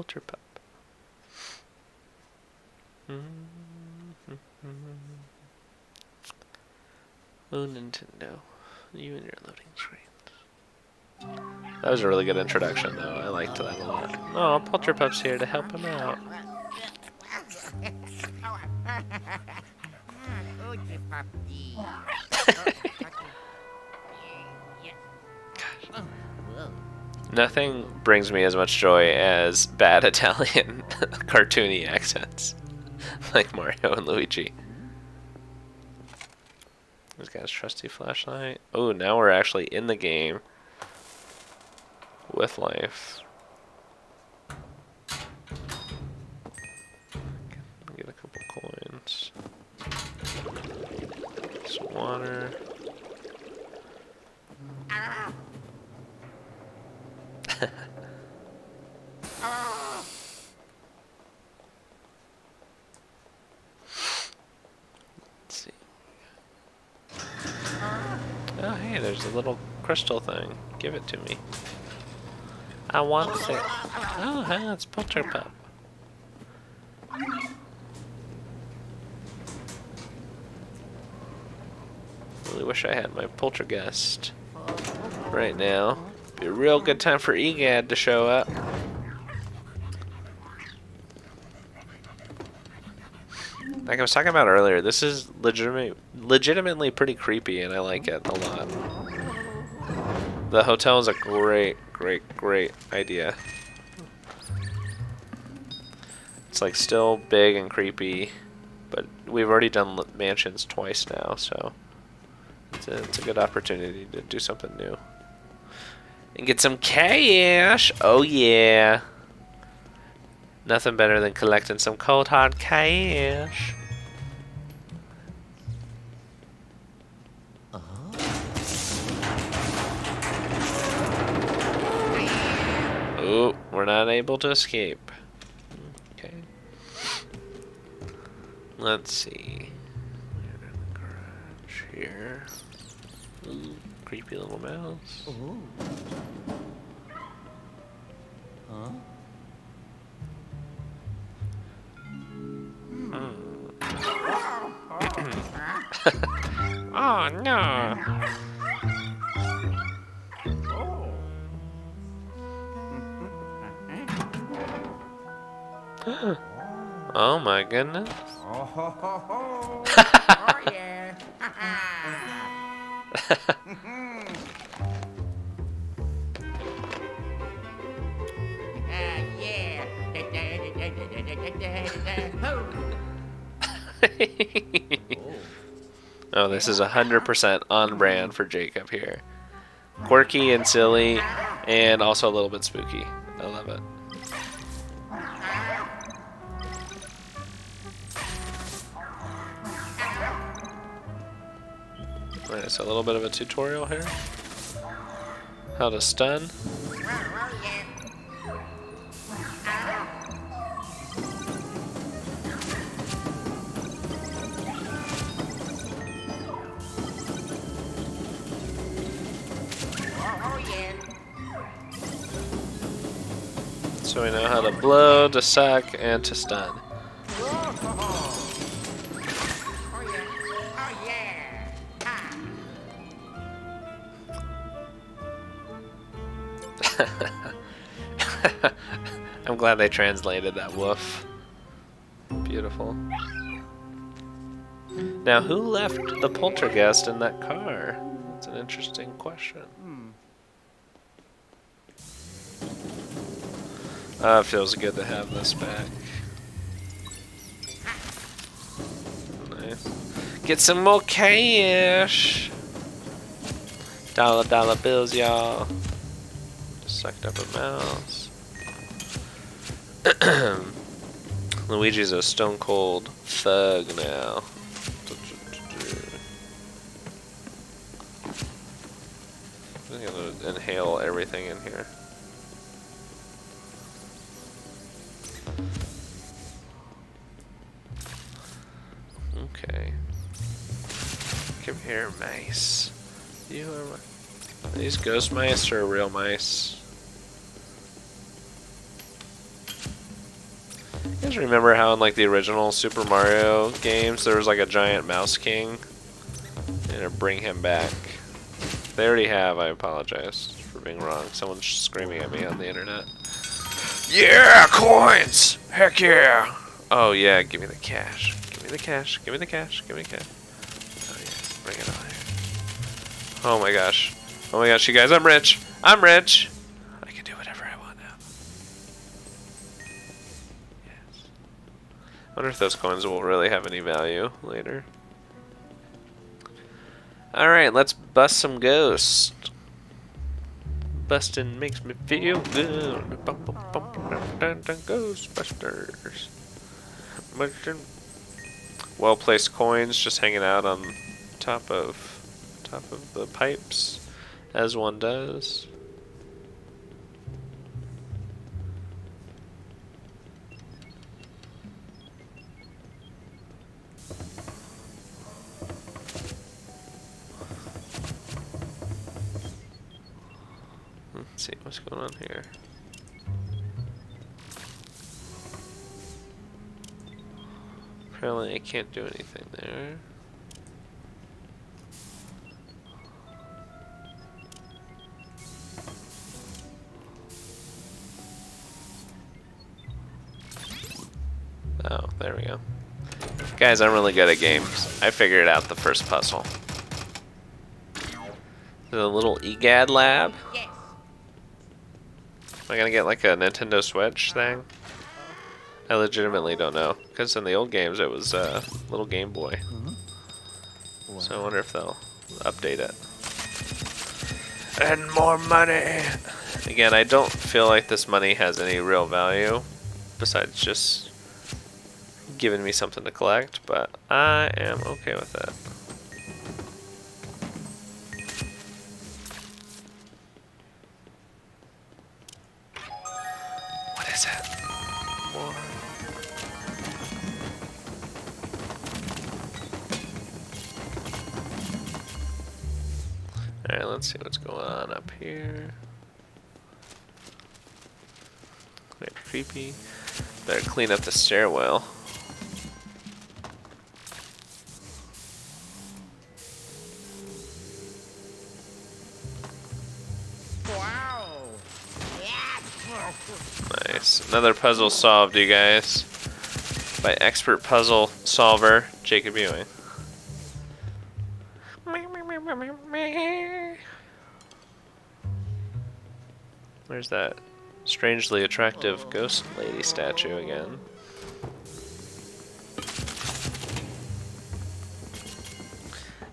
Polterpup. Mm-hmm. Oh, Nintendo. You and your loading screens. That was a really good introduction, though. I liked that a lot. Oh, Polterpup's here to help him out. Nothing brings me as much joy as bad Italian cartoony accents, like Mario and Luigi. This guy's trusty flashlight. Oh, now we're actually in the game with life. Get a couple coins. Some water. Let's see. Oh, hey, there's a little crystal thing. Give it to me. I want it. Oh, hey, it's Polterpup. Really wish I had my Poltergust right now. Be a real good time for EGAD to show up. Like I was talking about earlier, this is legitimate, legitimately pretty creepy, and I like it a lot. The hotel is a great, great, great idea. It's like still big and creepy, but we've already done mansions twice now, so it's a, it's a good opportunity to do something new. And get some cash! Oh yeah! Nothing better than collecting some cold hard cash. We're not able to escape. Okay. Let's see. We're in the garage here. Ooh, creepy little mouse. Ooh. Huh? Hmm. Oh no! Oh my goodness. Oh, oh yeah. Ah, oh, this is 100% on brand for Jacob here. Quirky and silly, and also a little bit spooky. I love it. Alright, so a little bit of a tutorial here. How to stun. So we know how to blow, to suck, and to stun. I'm glad they translated that woof. Beautiful. Now, who left the Poltergust in that car? That's an interesting question. Ah, it feels good to have this back. Nice. Get some more cash! Dollar dollar bills, y'all. Sucked up a mouse. Luigi's a stone cold thug now. I'm gonna inhale everything in here. Okay. Come here, mice. You are. These ghost mice are real mice. You guys remember how in like the original Super Mario games there was like a giant mouse king? And bring him back. They already have, I apologize for being wrong. Someone's screaming at me on the internet. Yeah, coins! Heck yeah! Oh yeah, give me the cash. Give me the cash. Give me the cash. Give me the cash. Oh yeah, bring it on here. Oh my gosh. Oh my gosh, you guys, I'm rich. I'm rich. Wonder if those coins will really have any value later. Alright, let's bust some ghosts. Busting makes me feel good. Bum, bum, bum, dun, dun, Ghostbusters. Busting. Well placed coins just hanging out on top of top of the pipes as one does. Let's see what's going on here. Apparently I can't do anything there. Oh, there we go. Guys, I'm really good at games. I figured out the first puzzle. The little EGAD lab. Yes. Am I gonna get like a Nintendo Switch thing? I legitimately don't know. Because in the old games it was a uh, little Game Boy. So I wonder if they'll update it. And more money! Again, I don't feel like this money has any real value. Besides just giving me something to collect. But I am okay with it. Is it? Alright, let's see what's going on up here. Very creepy. Better clean up the stairwell. Nice. Another puzzle solved, you guys. By expert puzzle solver, Jacob Ewing. There's that strangely attractive ghost lady statue again.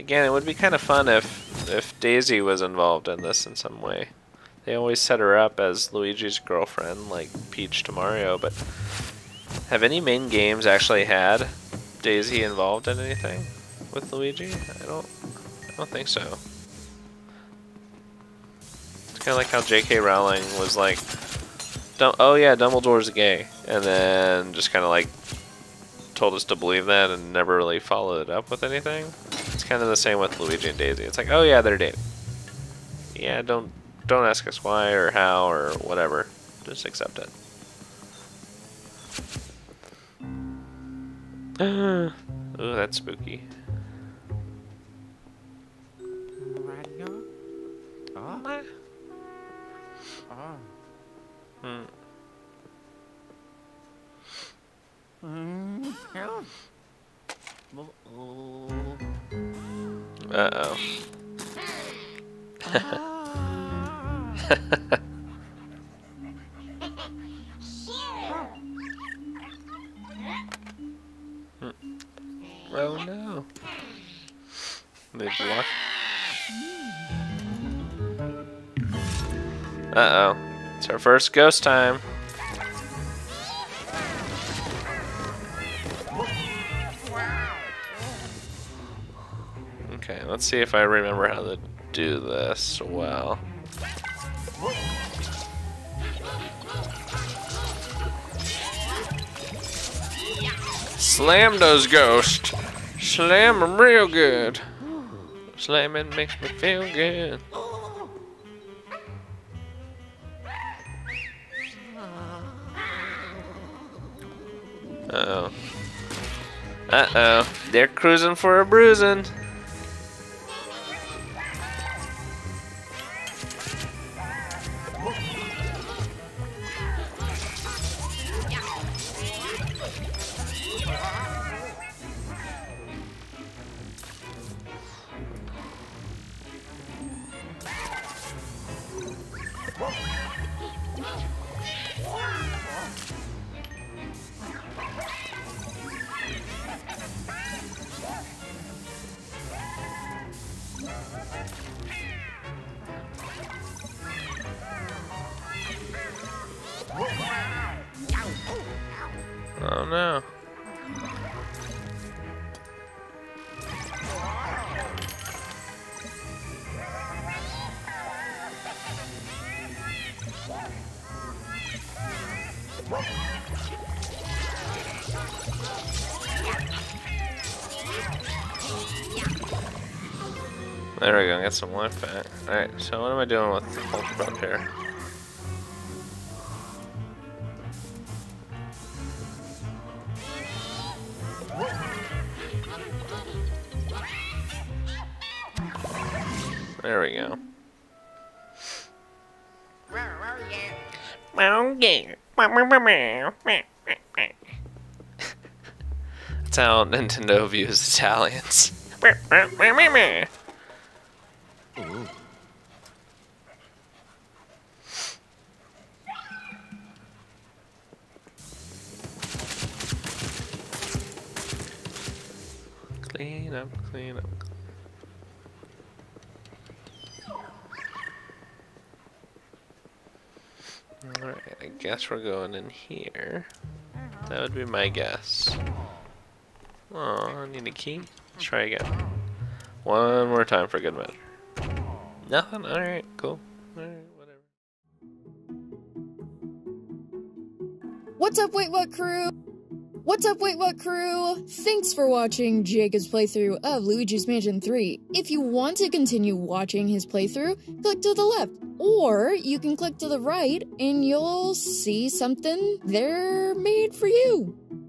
Again, it would be kind of fun if if Daisy was involved in this in some way. They always set her up as Luigi's girlfriend, like Peach to Mario, but have any main games actually had Daisy involved in anything with Luigi? I don't I don't think so. It's kind of like how J.K. Rowling was like, "Dum- "Oh yeah, Dumbledore's gay," and then just kind of like told us to believe that and never really followed it up with anything. It's kind of the same with Luigi and Daisy. It's like, "Oh yeah, they're dating." Yeah, don't don't ask us why or how or whatever. Just accept it. oh, that's spooky. Hmm. Mm. Oh. No. They block. Uh oh. It's our first ghost time. Okay, let's see if I remember how to do this well. Slam those ghosts. Slam them real good. Slamming makes me feel good. Uh oh. Uh oh. They're cruising for a bruising. Oh no. There we go, get some life back. Alright, so what am I doing with the Ultra Bug here? That's how Nintendo views Italians. Alright, I guess we're going in here. Uh-huh. That would be my guess. Oh, I need a key. Let's try again. One more time for good measure. Nothing? Alright, cool. Alright, whatever. What's up, Wait What crew? What's up, Wait What crew? Thanks for watching Jacob's playthrough of Luigi's Mansion 3. If you want to continue watching his playthrough, click to the left, or you can click to the right and you'll see something there made for you.